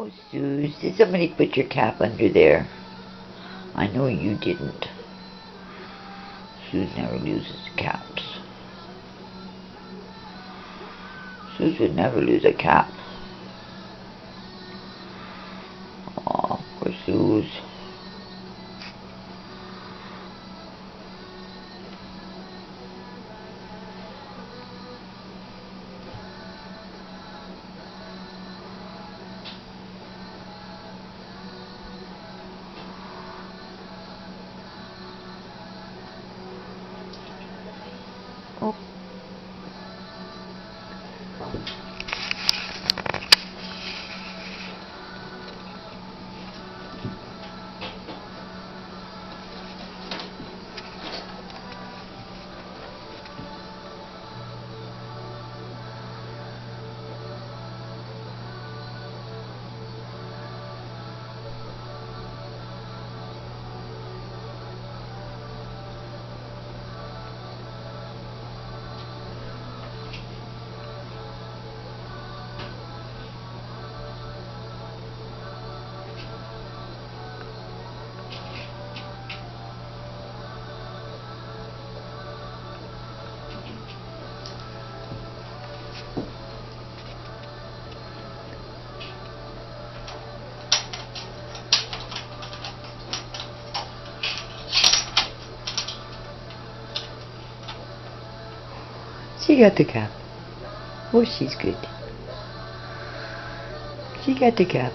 Oh, Suze, did somebody put your cap under there? I know you didn't. Suze never loses caps. Suze would never lose a cap. Oh. She got the cap. Oh, she's good. She got the cap.